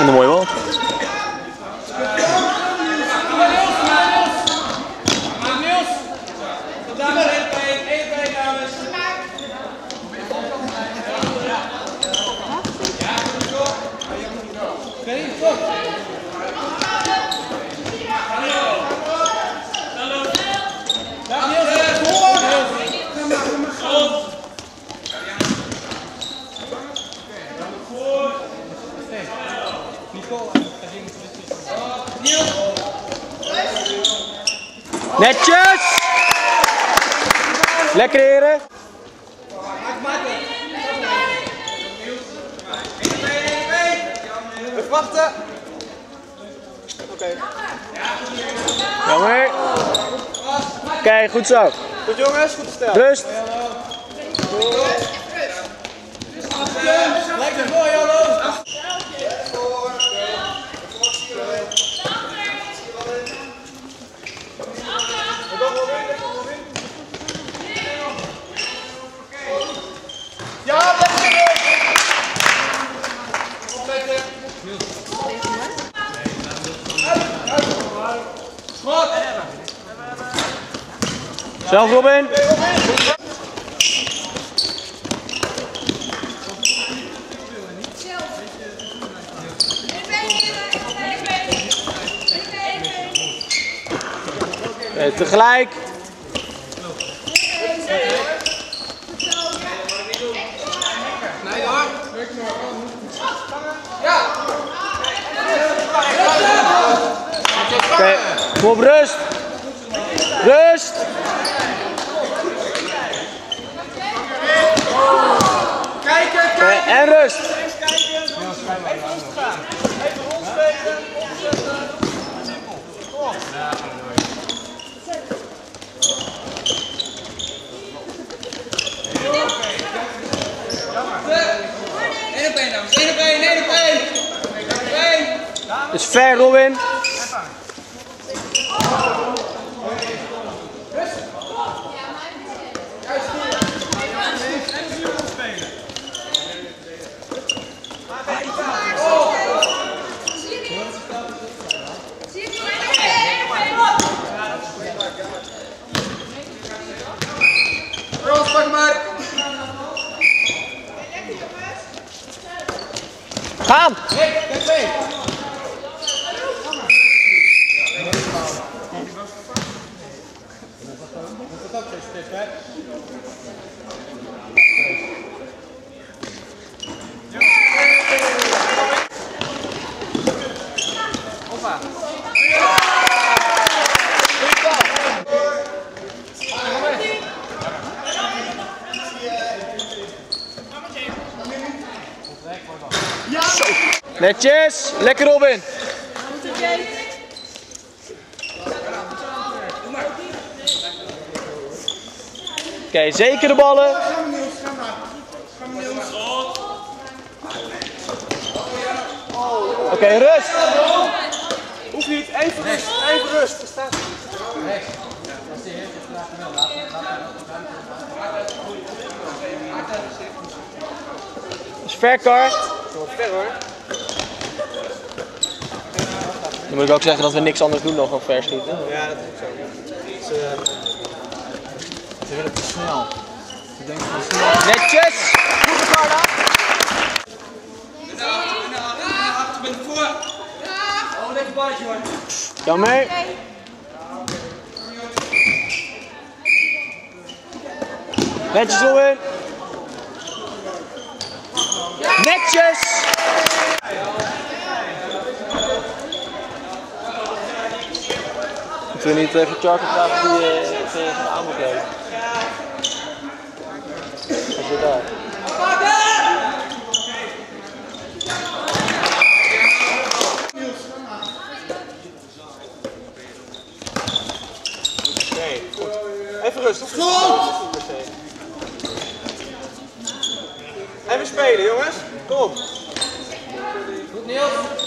vind het mooi wel. Netjes! Lekker heren! Even wachten. Oké. Jammer. Oké, goed zo. Goed jongens, goed gesteld. Rust. Lekker voor Jallo. Ja, lekker! Opletten. Schot! Zelf Robin. Oké, tegelijk. Nee hoor. Oké, kom op rust. Rust. Kijken, Oké, kijken. En rust. Even rustig gaan. Even rondspelen. Opzetten. Kom. Eén op één dames. Eén op één, één op één. Eén op één. Dus ver Robin. Frans, pak hem uit. Gaan. Nee, kijk mee. Netjes. Lekker Robin. Oké, zeker de ballen. Oké, rust. Hoeft niet. Even rust. Even rust. Staat Dus verkar. ver hoor. Dan moet ik ook zeggen dat we niks anders doen dan gewoon verschieten. Ja, dat is ook zo. Ze, willen te snel. Ze denken van snel. Netjes. Goed Ricarda. Achter ben voor. Oh, lekker balletje hoor. Jammer. Netjes Robin. Netjes. Moeten we niet even Charter vragen die uh, zijn aan moet zit daar. Nee, goed. Even rustig. Goed! Even spelen, jongens. Kom op. Goed, Niels.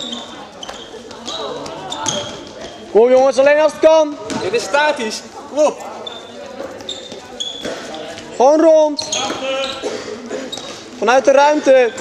Kom jongens, alleen als het kan. Dit is statisch. Kom op. Gewoon rond. Vanuit de ruimte.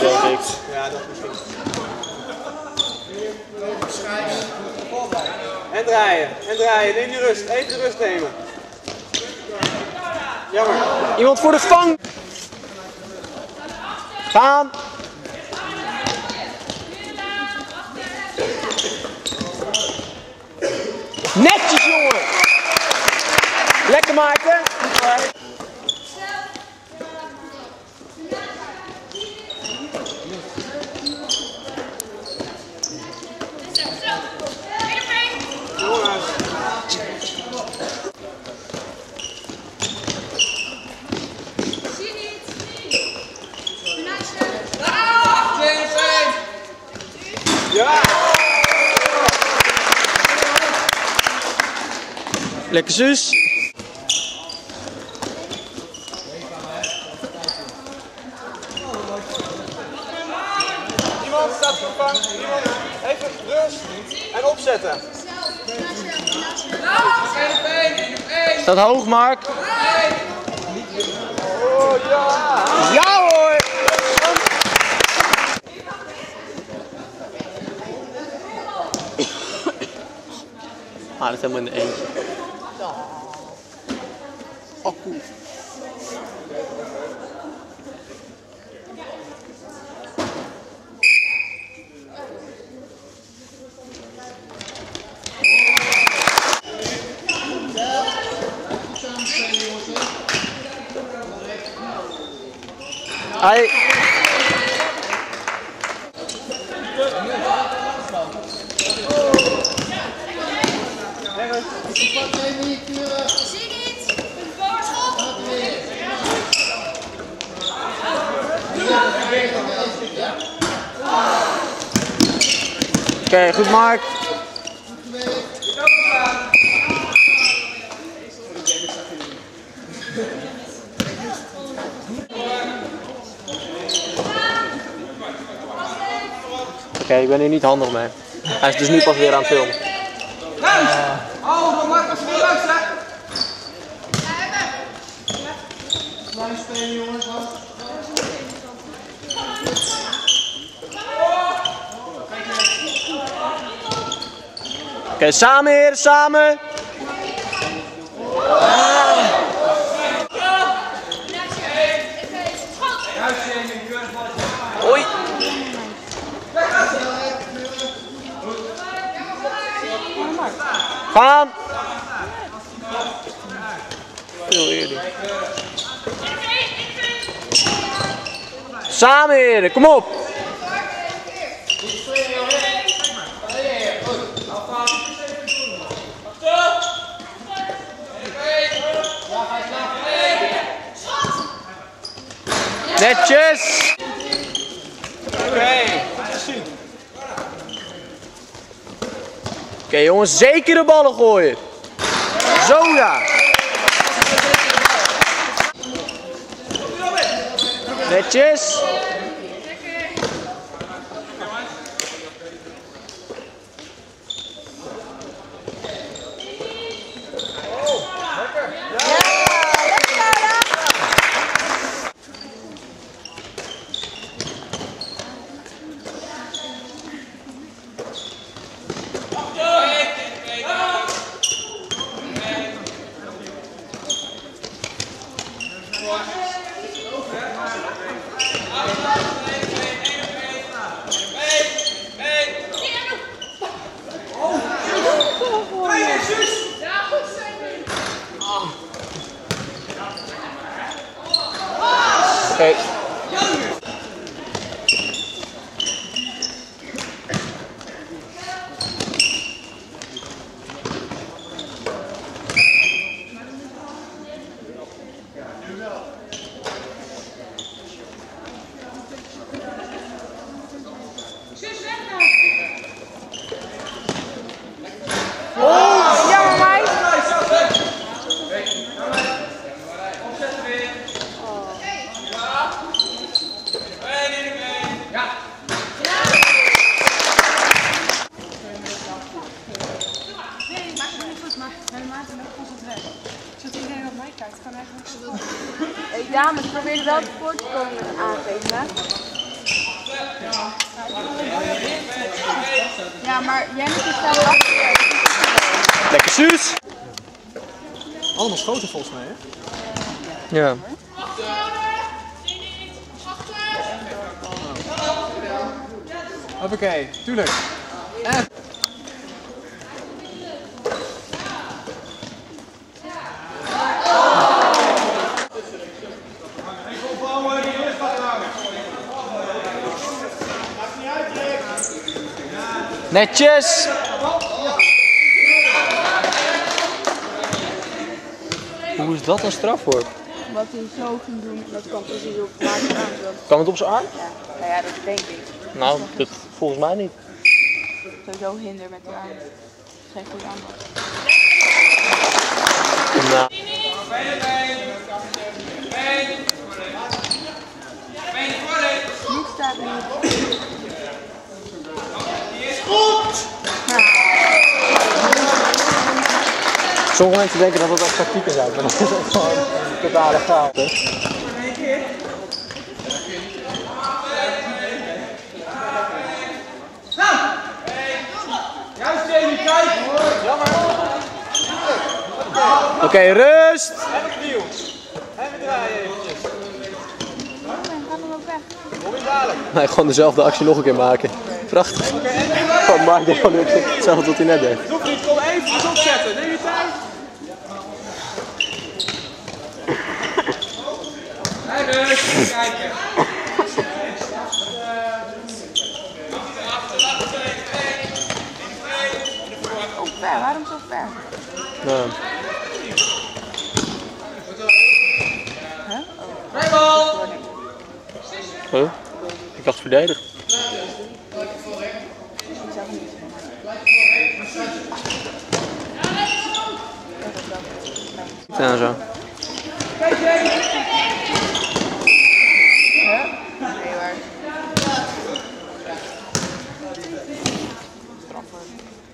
Denk ik. Ja, dat misschien. En draaien, en draaien. Neem die rust. Even de rust nemen. Jammer. Iemand voor de vang. Gaan. Netjes jongen. Lekker maken. Jongens. Zie niet. Menace. Ja! Lekker zus. Iemand staat. Iemand even rust en opzetten. Staat hoog Mark. Oh ja! Ja hoor. Ah, dat is helemaal in de eentje. Oh, cool. Hij. Oké, goed Mark. Oké, ik ben hier niet handig mee. Hij is dus nu pas weer aan het filmen. Oh, dan maakt het vooruit, hè? Samen heren, samen. Hoi. Gaan. Samen heren, kom op. Netjes. Oké, zien. Oké jongens, zeker de ballen gooien. Zo ja. Netjes. Oké. Zus, weg nou. Jammer mij. en dan kost het weg. Zodat iedereen op mij kijkt, kan eigenlijk zo Hey, probeer wel voor te komen met een aangeven. Ja, maar jij moet je zelf achter. Lekker Suus. Allemaal schoten volgens mij, hè? Ja. Hoppakee, tuurlijk. En... Netjes. Hoe is dat een strafwoord? Wat hij zo ging doen, dat kan precies op maat aan. zodat- Kan het op zijn arm? Ja. Nou ja, dat denk ik. Nou, dat volgens mij niet. Sowieso hinder met die arm. Geen goede aanpak. Nou, Niet staat niet. Sommige mensen denken dat het echt tactieken zijn, maar dat is echt gewoon totale chaos. hè. Juist, Jamie, kijk! Oké, rust. Even opnieuw. Even draaien eventjes. Ga dan ook weg. Kom je dadelijk. Nee, gewoon dezelfde actie nog een keer maken. Prachtig. Maak je gewoon hetzelfde wat hij net deed. Doe niet, kom eventjes opzetten. Neem je tijd. Even kijken. Ook ver, waarom zo ver? Nou, Vrijbal! huh? Ik dacht verdedigd. Ik zag hem niet. Ja, zo. Nee hoor.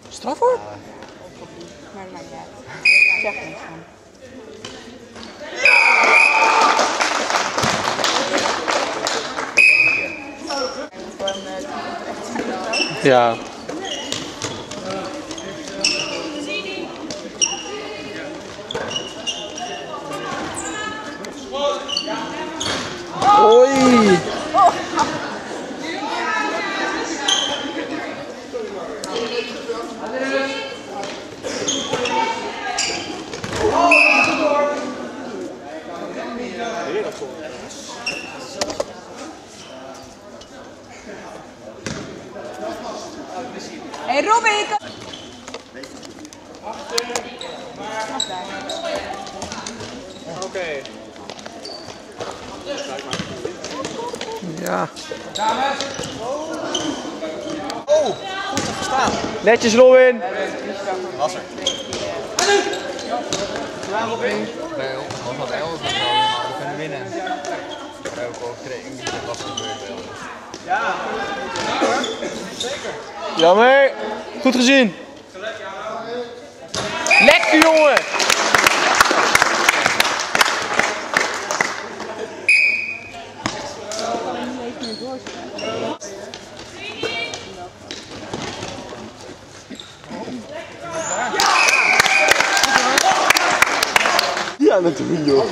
Strafwoord? Maar dat maakt niet uit. Ik zeg niks van. Gewoon, eh. Ja. Oei. Hey Robin! Oké. Ja. Dames, Oh, goed verstaan. Netjes, Robin. Was er. Nee, we hadden elf of zo, maar we kunnen winnen. We hebben ook overtreding, wat gebeurt wel. Ja. Jammer. Goed gezien. Lekker, jongen. Ja, natuurlijk, joh.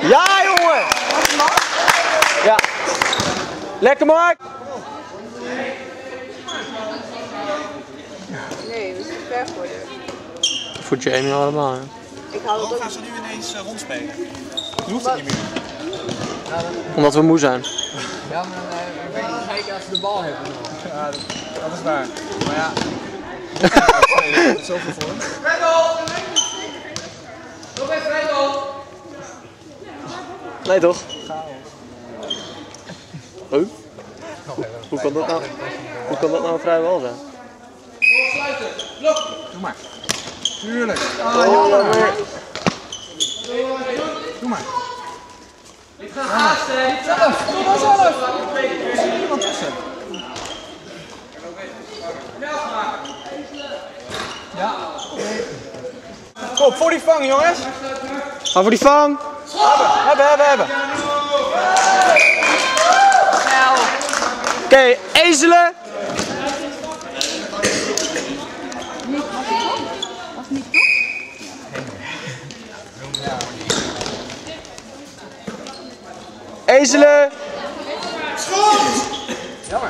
Ja, jongen! Ja. Lekker, Mark! Nee, we zijn ver geworden. Voor Jamie allemaal, hè? Ik hou het ook gaan ze nu ineens uh, rondspelen? Je hoeft het niet meer. Omdat we moe zijn. Ja, maar dan ben je kijken als ze de bal hebben nog. Ja, dat, dat is waar. Maar ja. Er is zoveel voor. vrijbal! Robin, vrijbal! Nee, toch? Oh? Hoe kan dat nou, hoe kan dat nou vrijwel zijn? Sluiten, blok! Doe maar. Tuurlijk. Ah, jammer. Doe maar. Dit gaat haasten. Zelf, doe maar zelf. Er zit iemand tussen. Ja. Kom, voor die vang jongens. Ga voor die vang. Hebben, hebben, hebben. hebben. Oké, okay, ezelen. Ezelen. Hier,